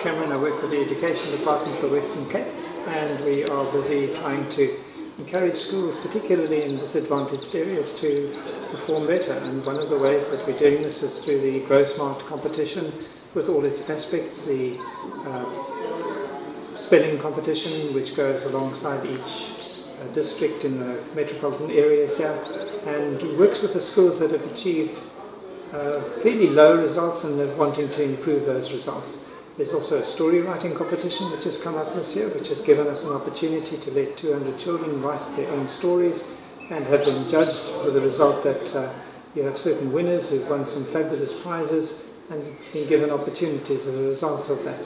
Cameron. I work for the Education Department for Western Cape, and we are busy trying to encourage schools, particularly in disadvantaged areas, to perform better. And one of the ways that we're doing this is through the Grow competition with all its aspects, the uh, spelling competition, which goes alongside each uh, district in the metropolitan area here, and works with the schools that have achieved uh, fairly low results and they're wanting to improve those results. There's also a story writing competition which has come up this year, which has given us an opportunity to let 200 children write their own stories and have them judged with the result that uh, you have certain winners who've won some fabulous prizes and been given opportunities as a result of that.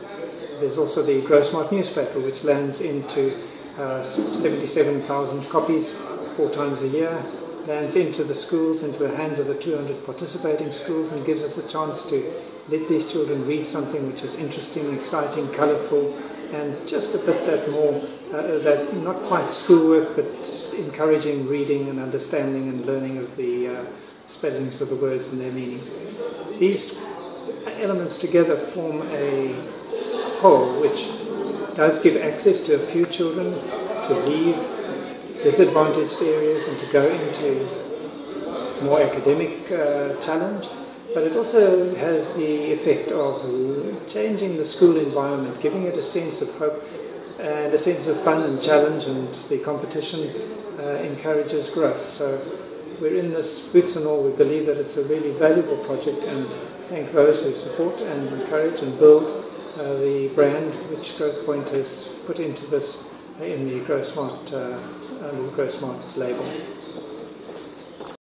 There's also the Grow newspaper, which lands into uh, 77,000 copies four times a year lands into the schools, into the hands of the 200 participating schools, and gives us a chance to let these children read something which is interesting, exciting, colourful, and just a bit that more, uh, that not quite schoolwork, but encouraging reading and understanding and learning of the uh, spellings of the words and their meanings. These elements together form a whole which does give access to a few children to leave disadvantaged areas and to go into more academic uh, challenge. But it also has the effect of changing the school environment, giving it a sense of hope and a sense of fun and challenge, and the competition uh, encourages growth. So we're in this boots and all. We believe that it's a really valuable project, and thank those who support and encourage and build uh, the brand which Growth Point has put into this in the Grow Smart uh, label.